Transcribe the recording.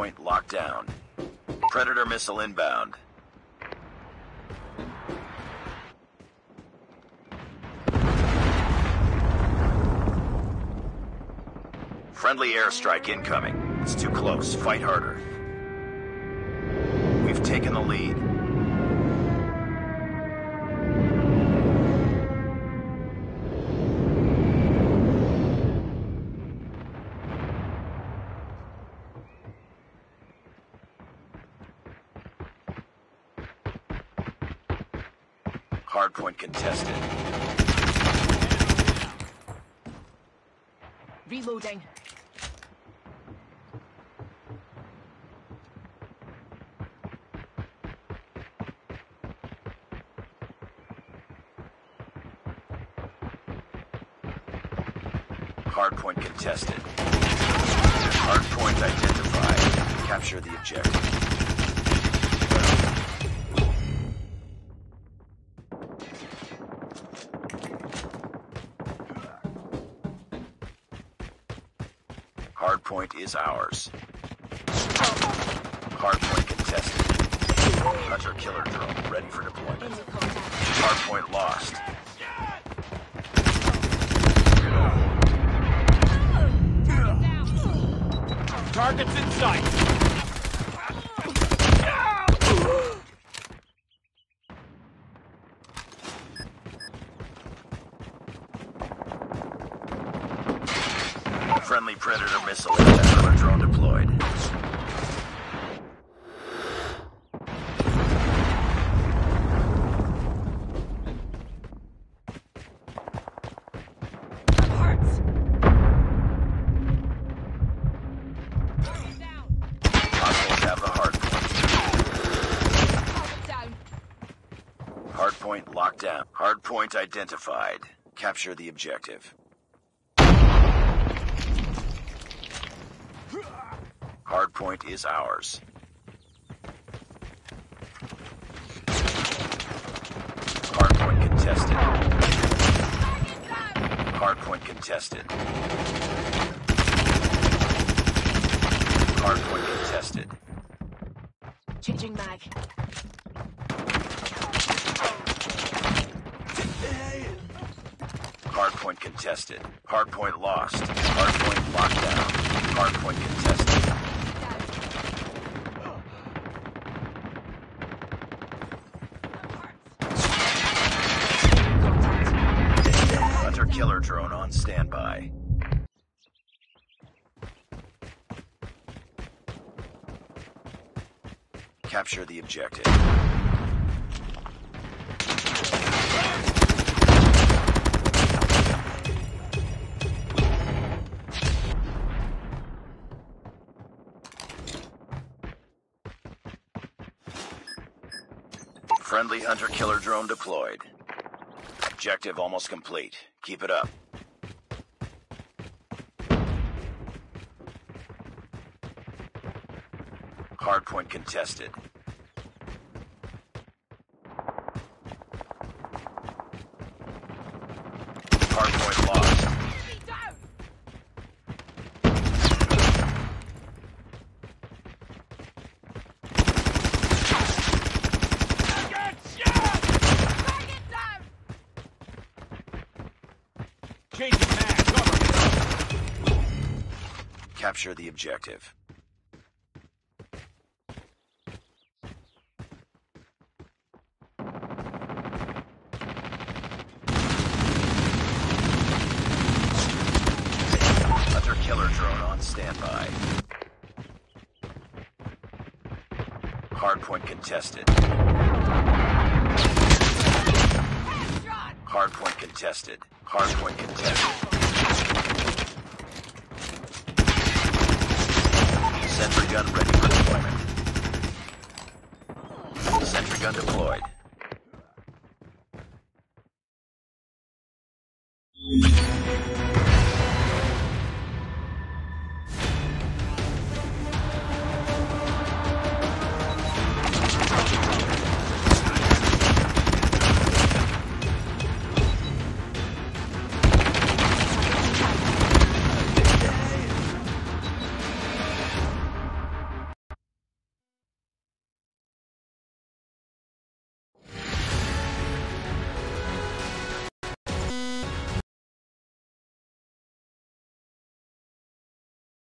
Hardpoint locked down. Predator missile inbound. Friendly airstrike incoming. It's too close. Fight harder. We've taken the lead. Hardpoint contested. Reloading. Hardpoint contested. Hardpoint identified. Capture the objective. Hardpoint is ours. Hardpoint contested. Hunter killer drone ready for deployment. Hardpoint lost. Targets in sight. Friendly Predator missile interceptor drone deployed. Hardpoint locked down. Hardpoint identified. Capture the objective. Hardpoint is ours. Hardpoint contested. Hardpoint contested. Hardpoint contested. Changing mag. Hardpoint contested. Hardpoint lost. Hardpoint locked down. Hardpoint contested. Hunter killer drone on standby. Capture the objective. Friendly hunter killer drone deployed. Objective almost complete. Keep it up. Hardpoint contested. Hardpoint lost. Changing mag. Cover. Capture the objective. Hunter killer drone on standby. Hardpoint contested. Hardpoint contested. Hardpoint contested. Sentry gun ready for deployment. Sentry gun deployed.